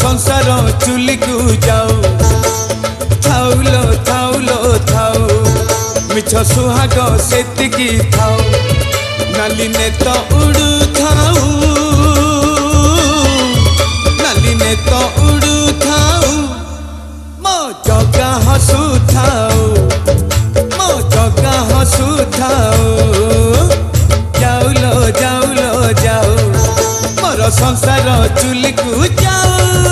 সংসার চুলিকু যাও থাউলো থাউলো থাউ মিছ সুহাগ সেতিকি থাও নালিনে তো উড়ু থাউ নালিনে তো উড়ু সংসার চুলিকু যাও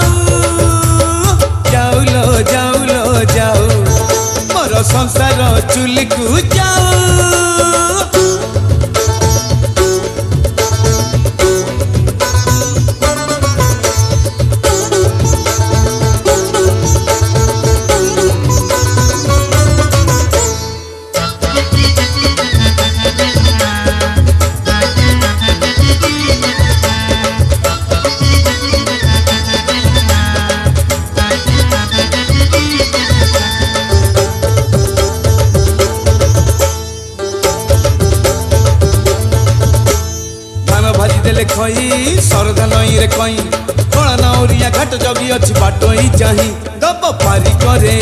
चुलकू देले खई सरदा नई रे कई कोला नौरिया घाट जगी अछि बाटई चाहि दब पारी करे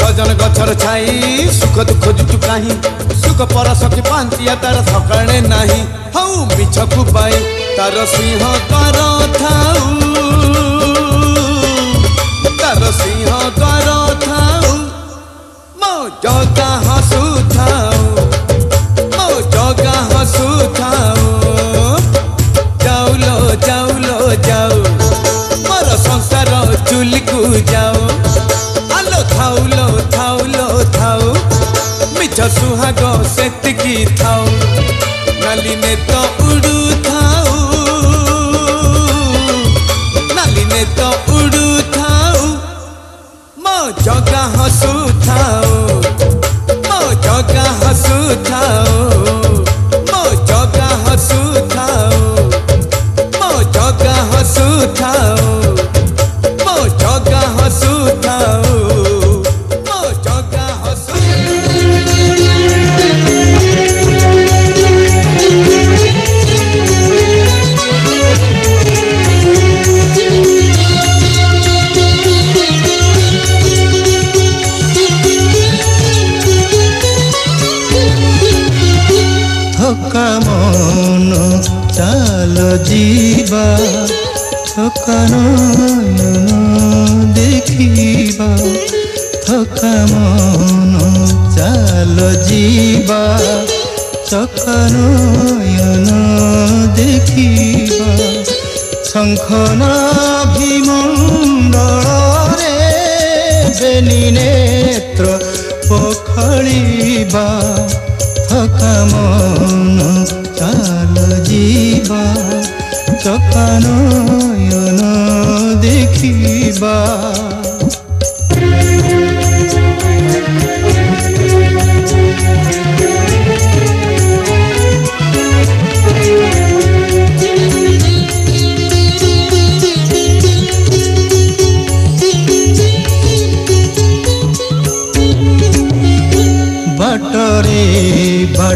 सजन गछर छाई सुख दुख जुटु काहि सुख परसकी पांतिया तार सकाणे नाही हौ बिछकु पाए तार सिंह द्वार थाउ तार सिंह द्वार थाउ मो जगा हस দেখিবা চকনয়ন দেখিবা শঙ্খনাভিমণ্ডଳରେ ବେଲି ନେତ୍ର ପଖଳିବା ଥକା ମନ ଚାଲ ଯିବା ଚକାନୟନ ଦେଖିବା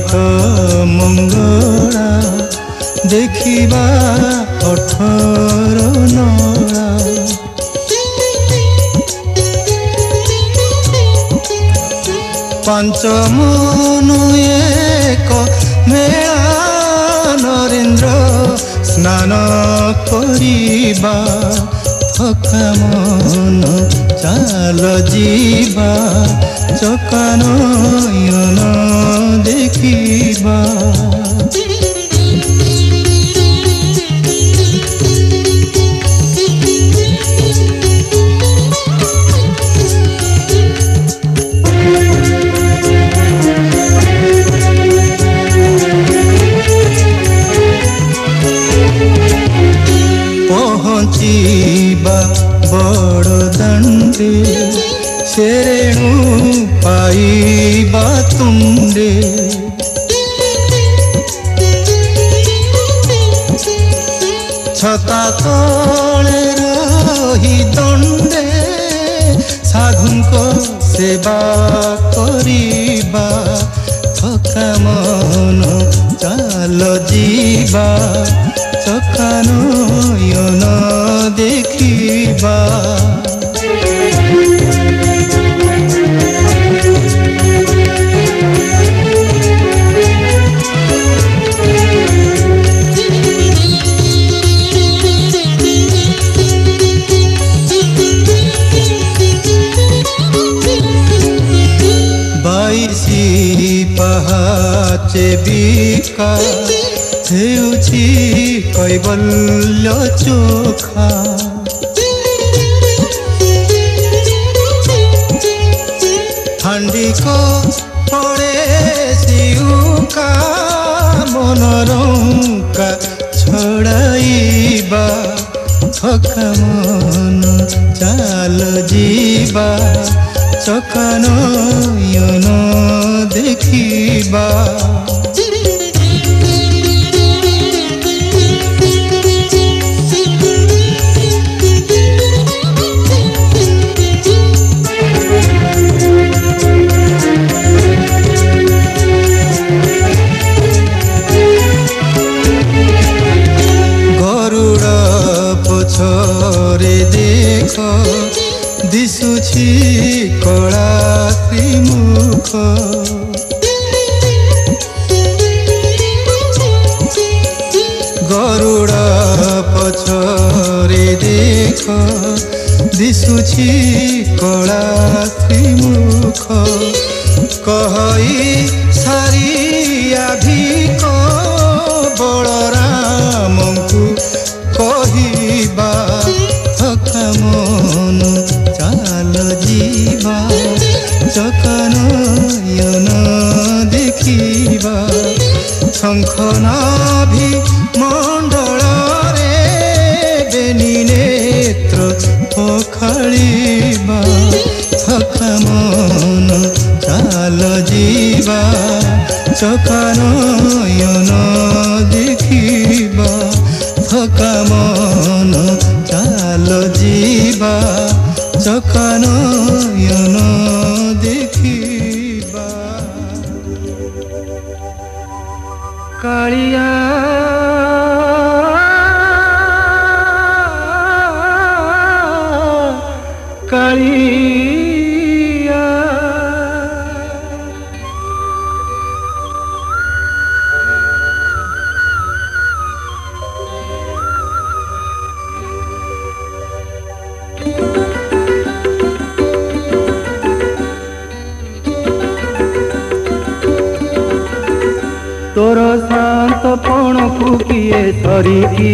ବାଟ ମଙ୍ଗଳା ଦେଖିବା ଅଠର ନଳା ପାଞ୍ଚ ଏକ ମେଳା ନରେନ୍ଦ୍ର ସ୍ନାନ କରିବା କଥା ମନ ଚାଲ ଯିବା ଚକା ନୟନ ଦେଖିବା ಬಂದೆ ಶರಣು ಪಾಯಿ ಬಾ ತುಂಡೆ ଛତା ତଳେ ରହି ଦଣ୍ଡେ ସାଧୁଙ୍କ ସେବା କରିବା ଥକା ମନ ଚାଲ ଯିବା ଚକା ନୟନ ଦେଖିବା सेविका ହେଉଛି କୈବଲ୍ୟ ଚୋଖା ହାଣ୍ଡିକ ପଡ଼େ ଶିଉକା ମନର ଛଡ଼ାଇବା ଥକା ମନ ଚାଲ ଯିବା ୟନ ଦେଖିବା ଦିଶୁଛି କଳା ତ୍ରିମୁଖ ଗରୁଡ଼ ପଛରେ ଦେଖ ଦିଶୁଛି କଳା ତ୍ରିମୁଖ କହଇ ସାରିଆ ଭିକ ବଳରାମଙ୍କୁ କହିବା ଥକା ମନ ଚାଲ ଯିବା ଚକନୟନ ଦେଖିବା ଶଙ୍ଖ ନାଭି ପଖାଳିବା ଥକା ମନ ଚାଲ ଯିବା ସକା সরিকি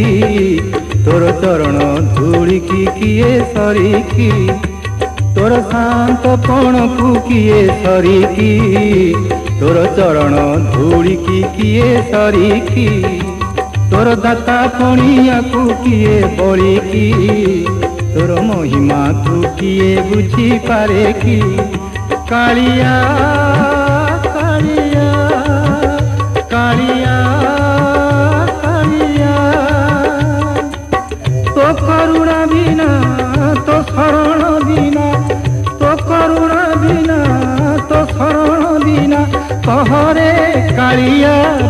তোর চরণ ধুলিকি কিয়ে সরিকি তোর শান্ত পণকু কিয়ে সরিকি তোর চরণ ধুলিকি কিয়ে সরিকি তোর দাতা পণিয়াকু কিয়ে বলিকি তোর মহিমা তু কিয়ে বুঝি পারে কি কালিয়া কালিয়া কালিয়া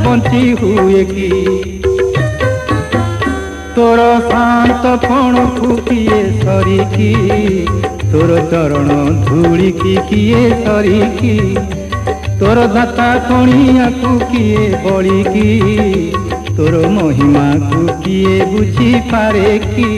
ବଞ୍ଚି ହୁଏ କି ତୋର ଶାନ୍ତ ପଣକୁ କିଏ ସରିକି ତୋର ଚରଣ ଧୂଳିକି କିଏ ସରିକି ତୋର ଦାତା କଣିଆକୁ କିଏ ବଳିକି ତୋର ମହିମାକୁ କିଏ ବୁଝିପାରେ କି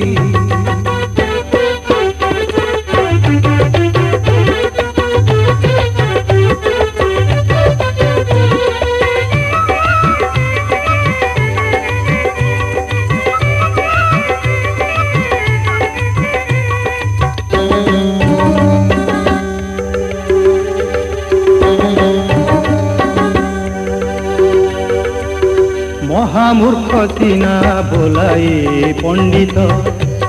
মূর্খ চিনা বোলাই পণ্ডিত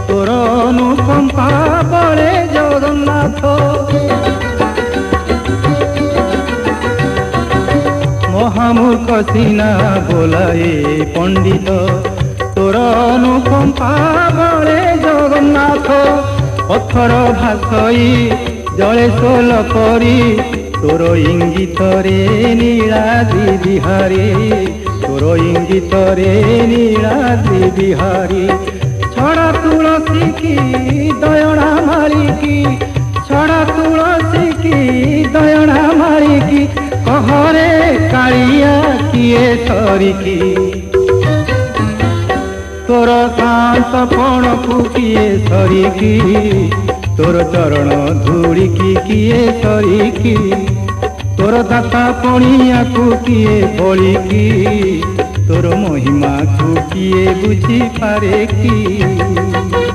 তোর অনুকম্পা বলে জগন্নাথ মহামূর্খ চিনা বোলাই পণ্ডিত তোর অনুকম্পা বলে জগন্নাথ পথর ভাষই জলে সোল করি তোর ইঙ্গিতরে নীলাদি বিহারী মোর ইঙ্গিতরে নীলাদ্রি বিহারী ছড়া তুলসী কি দয়না মালিকি ছড়া তুলসী কি দয়না মালিকি কহরে কালিয়া কিয়ে সরিকি তোর কান্ত পণকু কিয়ে সরিকি তোর চরণ ধুড়িকি কিয়ে সরিকি ତୋର ଦାତା ପଣିଆକୁ କିଏ ବଳିକି ତୋର ମହିମାକୁ କିଏ ବୁଝିପାରେ କି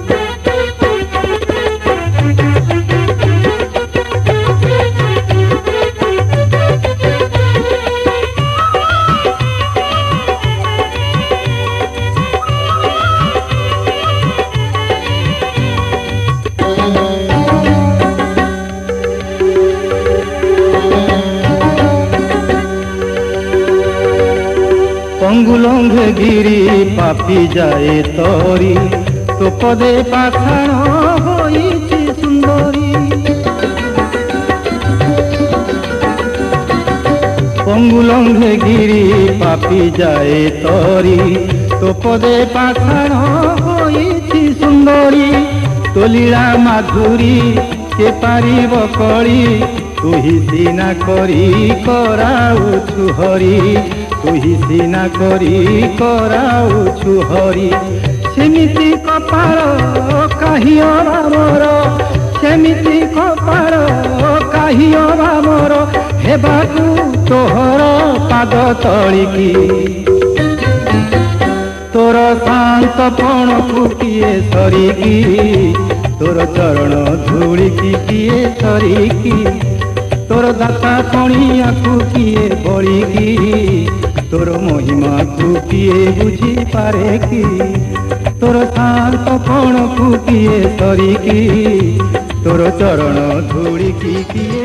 ଯାଏ ତରି ତୋ ପଦେ ପାଖାଣ ହୋଇଛି ସୁନ୍ଦରୀ ପଙ୍ଗୁଲଙ୍ଘେ ଗିରି ପାପି ଯାଏ ତରି ତୋ ପଦେ ପାଖାଣ ହୋଇଛି ସୁନ୍ଦରୀ ତୋ ଲୀଳା ମାଧୁରୀ কে পারিব করি তুহি দিনা করি করাউছু হরি তুই সিনা করি কৰাউছু হৰি সেমিতি কপাল কাহিও বামৰ সেমিতি কপাল কাহিও বামৰ হেবাকু তোহৰ পাদ তলিকি তোৰ শান্ত পণ কিয়ে সৰিকি তোৰ চৰণ ধূলিকি কিয়ে সৰিকি তোৰ দাতা কণিয়াকু কিয়ে বৰিকি তোর মহিমা ফুটিয়ে বুঝি পারে কি তোর শান্ত কোণ ফুটিয়ে সরি কি তোর চরণ ধুড়ি কি কিয়ে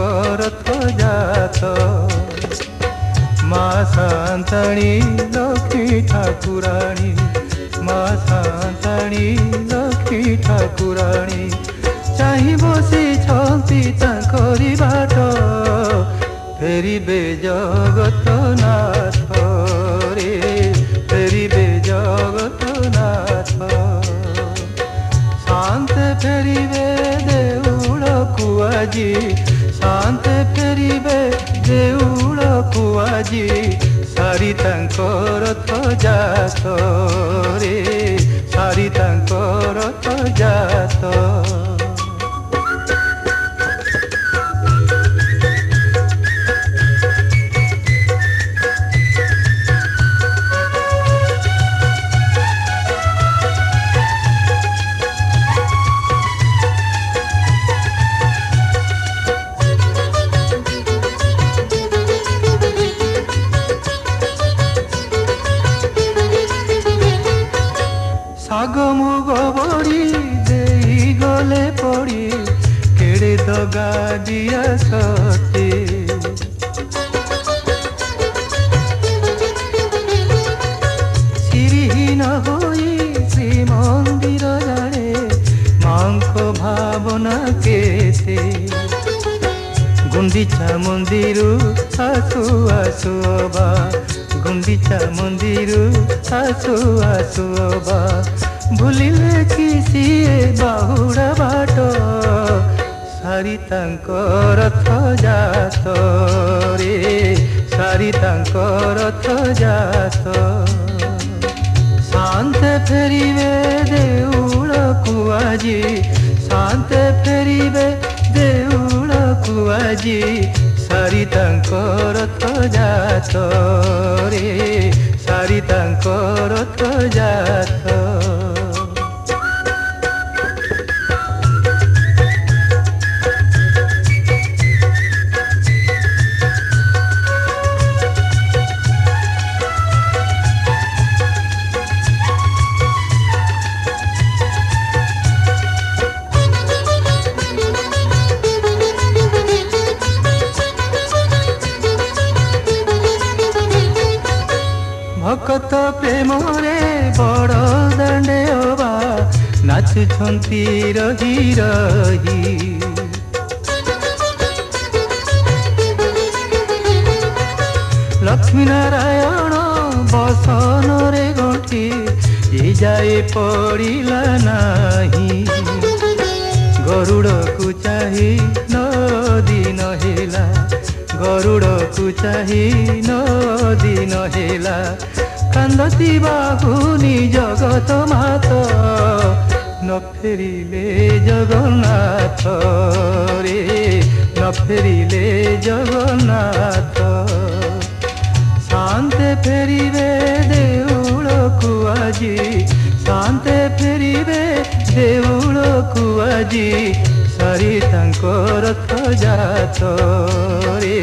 করত মা সান্তাণী লক্ষ্মী ঠাকুরানী মা সান্তাণী লক্ষ্মী ঠাকুরানী চাহি বসিছন্তি ତାଙ୍କରି ବାଟ ଫେରିବେ ଜଗତନାଥ ରେ ଫେରିବେ ଜଗତନାଥ ଶାନ୍ତ ଫେରିବେ ଦେଉଳକୁ ଆଜି Ante peribe, de ulo p'uaji, sari tan roto jato, sari tan গাজিয়া সতে শ্রীহীন হই শ্রী মন্দির জানে মাঙ্ক ভাবনা কেতে গুন্ডিচা মন্দিরু আসু আসু অবা গুন্ডিচা মন্দিরু আসু আসু অবা ভুলিলে কি সিয়ে বাহুড়া বাট ସାରି ତାଙ୍କ ରଥ ଜାତରେ ସାରି ତାଙ୍କ ରଥ ଜାତ ସାନ୍ତେ ଫେରିବେ ଦେଉଳକୁ ଆଜି ସାନ୍ତେ ଫେରିବେ ଦେଉଳକୁ ଆଜି ସାରି ତାଙ୍କ ରଥ ଜାତରେ ସାରି ତାଙ୍କ ରଥ ଜାତ রন্তি রহি রহি লক্ষ্মী নারায়ণ বসনরে গঠি এ যায় পড়িলা নাহি গরুড়কু চাহি নদী নহেলা গরুড়কু চাহি নদী নহেলা কান্দতি বাহুনি জগত মাতা ନ ଫେରିଲେ ଜଗନ୍ନାଥ ରେ ନ ଫେରିଲେ ଜଗନ୍ନାଥ ଶାନ୍ତେ ଫେରିବେ ଦେଉଳକୁ ଆଜି ଶାନ୍ତେ ଫେରିବେ ଦେଉଳକୁ ଆଜି ସରି ତାଙ୍କ ରଥ ଜାତ ରେ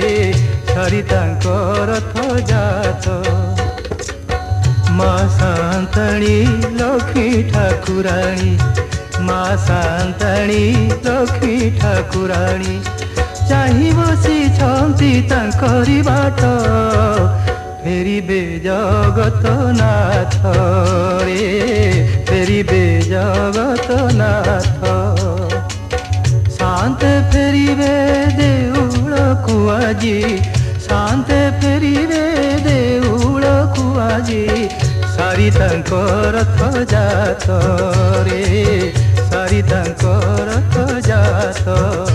ସରି ତାଙ୍କ ରଥ ଜାତ ମା ସାନ୍ତାଣୀ ଲକ୍ଷ୍ମୀ ଠାକୁରାଣୀ ମା ସାନ୍ତାଣୀ ଲକ୍ଷ୍ମୀ ଠାକୁରାଣୀ ଚାହିଁ ବସିଛନ୍ତି ତାଙ୍କରି ବାଟ ଫେରିବେ ଜଗତ ନାଥ ରେ ଫେରିବେ ଜଗତ ନାଥ ସାନ୍ତେ ଫେରିବେ ଦେଉଳ କୁଆଜି ସାନ୍ତେ ଫେରିବେ ଦେଉଳ କୁଆଜି ସାରିତାଙ୍କ ରଥଯାତରେ ସାରିତାଙ୍କ ରଥଯାତ